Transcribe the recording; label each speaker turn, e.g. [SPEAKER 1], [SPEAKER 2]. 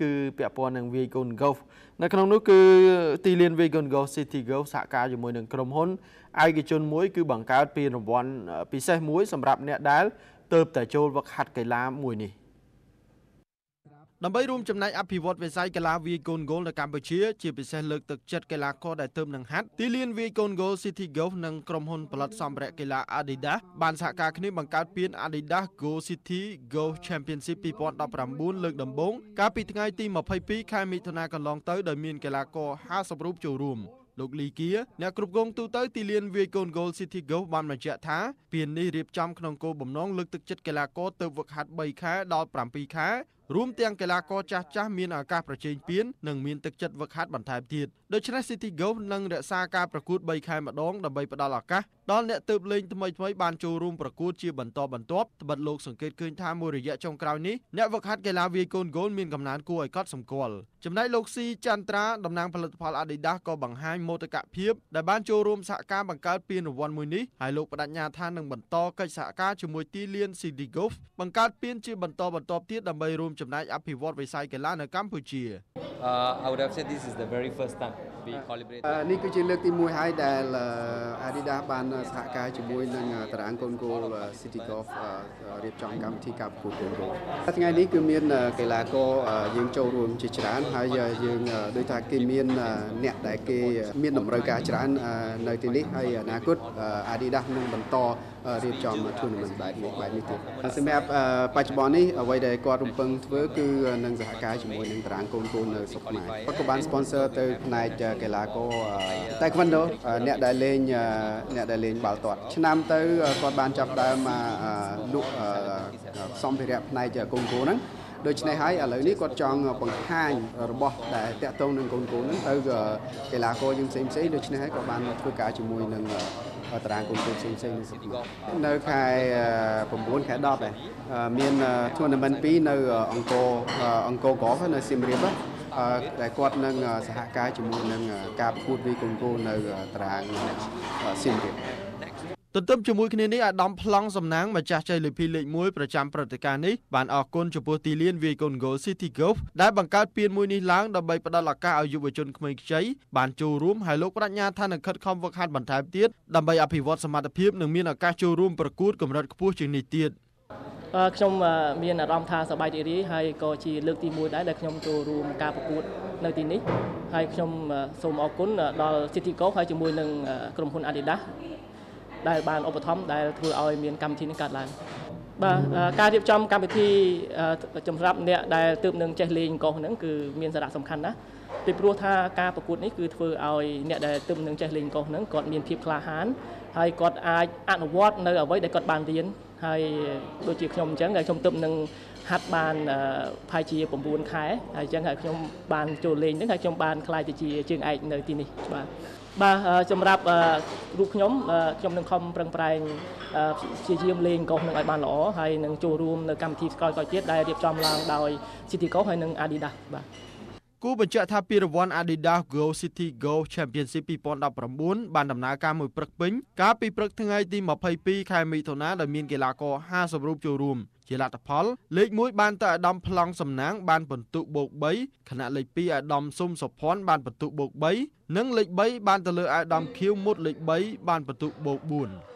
[SPEAKER 1] គឺពាក់ព័ន្ធនឹងវាយកូន Golf នៅក្នុងនោះគឺទីលានវាយកូន Golf City Golf សហការជាមួយនឹងក្រុមហ៊ុនឯកជនមួយគឺបង្កើតពានរង្វាន់ពិសេសមួយសម្រាប់អ្នកដែលទៅតែចូលវឹកហាត់កីឡាមួយនេះ ដើម្បីរួមចំណែកអភិវឌ្ឍវិស័យកីឡាវាយកូនហ្គោលនៅកម្ពុជាជាពិសេសលើកទឹកចិត្តកីឡាករដែលទើបនឹងហាត់ទីលានវាយកូនហ្គោល City Golf និងក្រុមហ៊ុនផលិតសម្ភារៈកីឡា Adidas បានសហការគ្នាបង្កើតពាន Adidas Go City Golf Championship 2019លើកដំបូងកាលពីថ្ងៃទី22ខែមិថុនាកន្លងទៅដោយមានកីឡាករ50រូបចូលរួមលោកលីគៀអ្នកគ្រប់គ្រងទូទៅទីលានវាយកូន Goal City Golf បានបញ្ជាក់ថាពាននេះរៀបចំក្នុងគោលបំណងលើកទឹកចិត្តកីឡាករទៅវឹកហាត់3ខែដល់7ខែ រួមទាំងកីឡាករចាស់ចាស់មានឱកាសប្រជែងពាននិងមានទឹកចិត្តវឹកហាត់បន្ថែមទៀត ដូច្នេះ City Golf នឹងរក្សាការប្រកួត3ខែម្ដងដើម្បីផ្ដល់ឱកាសដល់អ្នកទើបលេងថ្មីថ្មីបានចូលរួមប្រកួតជាបន្តបន្ទាប់ត្បិតលោកសង្កេតឃើញថាមួយរយៈចុងក្រោយនេះអ្នកវឹកហាត់កីឡាវាយកូនហ្គោលមានកំណើនគួរឲ្យកត់សម្គាល់ចំណែកលោកស៊ីចន្ទ្រាតំណាងផលិតផល Adidas ក៏បង្ហាញមោទកភាពដែលបានចូលរួមសហការបង្កើតពានរង្វាន់មួយនេះហើយលោកបដិញ្ញាថានឹងបន្តកិច្ចសហការជាមួយទីលាន City Golf បង្កើតពានជាបន្តបន្ទាប់ទៀតដើម្បីរួមចំណែកអភិវឌ្ឍវិស័យកីឡានៅកម្ពុជា
[SPEAKER 2] Uh, I would have said this is the very first time Yeah. We collaborate
[SPEAKER 3] នេះគឺជាលើកទី1ហើយដែល Adidas បានសហការជាមួយនឹងតារាងកូនគោល City Golf រៀបចំកម្មវិធីការប្រកួតកូនគោលថ្ងៃនេះគឺមានកីឡាករយើងចូលរួមជាច្រើនហើយយើងដូចថាគេមានអ្នកដែលគេមានតម្រូវការច្រើននៅទីនេះហើយអនាគត Adidas នឹងបន្តរៀបចំ tournament បែបនេះបែបនេះទៀតសម្រាប់បច្ចុប្បន្ននេះអ្វីដែលគាត់រំពឹងធ្វើគឺនឹងសហការជាមួយនឹងតារាងកូនគោលនៅស្រុកខ្មែរគាត់ក៏បាន sponsor ទៅផ្នែកកីឡាករ Taekwondo អ្នកដែលលេងអ្នកដែលលេងបាល់ទាត់ឆ្នាំទៅគាត់បានចាប់ដើមមកលក់សម្ភារៈផ្នែកកូនគោហ្នឹងដូច្នេះហើយឥឡូវនេះគាត់ចង់បង្ហាញរបស់ដែលតាក់ទងនឹងកូនកូនហ្នឹងទៅកីឡាករយើងផ្សេងផ្សេងដូច្នេះហើយគាត់បានធ្វើការជាមួយនឹងតារាងកូនកូនផ្សេងផ្សេងនៅស្រុកនៅខែ9ខែ10ដែរមាន tournament 2នៅអង្គរអង្គរ golf នៅសៀមរាប ដែលគាត់នឹងសហការជាមួយនឹងការប្រកួតវីកូនគោនៅតារាងសៀមរាប
[SPEAKER 1] ទន្ទឹមជាមួយគ្នានេះអាដាមប្លង់សំណាងម្ចាស់ជ័យលាភីលេខ1ប្រចាំព្រឹត្តិការណ៍នេះបានអរគុណចំពោះទីលានវាយកូន Goal City Golf ដែលបង្កើតពានមួយនេះឡើងដើម្បីផ្ដល់ឱកាសឲ្យយុវជនក្មេងខ្ចីបានចូលរួមហើយលោកប្រាជ្ញាថានឹងខិតខំហ្វឹកហាត់បន្ថែមទៀតដើម្បីអភិវឌ្ឍសមត្ថភាពនិងមានឱកាសចូលរួមប្រកួតកម្រិតខ្ពស់ជាងនេះទៀត
[SPEAKER 4] ខ្ញុំមានអារម្មណ៍ថាសប្បាយរីករាយហើយក៏ជាលើកទី1ដែរដែលខ្ញុំចូលរួមការប្រកួតនៅទីនេះហើយខ្ញុំសូមអរគុណដល់ City Golf ហើយជាមួយនឹងក្រុមហ៊ុន Adidas ដែលបានឧបត្ថម្ភដែលធ្វើឲ្យមានកម្មវិធីនេះកើតឡើងបាទការរៀបចំកម្មវិធីសម្រាប់អ្នកដែលទើបនឹងចេះលេងកោះហ្នឹងគឺមានសារៈសំខាន់ណាស់ ពីព្រោះថាការប្រកួតនេះគឺធ្វើឲ្យអ្នកដែលទើបនឹងចេះលេងកោះហ្នឹងគាត់មានភាពក្លាហានហើយគាត់អាចអនុវត្តនៅអ្វីដែលគាត់បានរៀនហើយដូចជាខ្ញុំអញ្ចឹងហើយខ្ញុំទើបនឹងហាត់បានផាយជា9ខែហើយអញ្ចឹងហើយខ្ញុំបានចូលលេងហ្នឹងហើយខ្ញុំបានក្លាយទៅជាជើងឯកនៅទីនេះបាទបាទសម្រាប់រូបខ្ញុំខ្ញុំនឹងខំប្រឹងប្រែងព្យាយាមលេងកោះនឹងឲ្យបានល្អហើយនឹងចូលរួមនៅកម្មវិធីស្កលកោះជាតិដែលរៀបចំឡើងដោយ City Golf ហើយនិង Adidas បាទ
[SPEAKER 1] គូបញ្ជាក់ថាពានរង្វាន់ Adidas Go City Go Championship 2019បានដំណើរការមួយព្រឹកពេញកាលពីព្រឹកថ្ងៃទី22ខែមិថុនាដោយមានកីឡាករ50រូបចូលរួមជាលទ្ធផលលេខ1បានទៅអាដាមប្លង់សំណាងបានពិន្ទុបូក3ខណៈលេខ2អាដាមស៊ុំសុភ័ណ្ឌបានពិន្ទុបូក3និងលេខ3បានទៅលើអាដាមខៀវមុតលេខ3បានពិន្ទុបូក4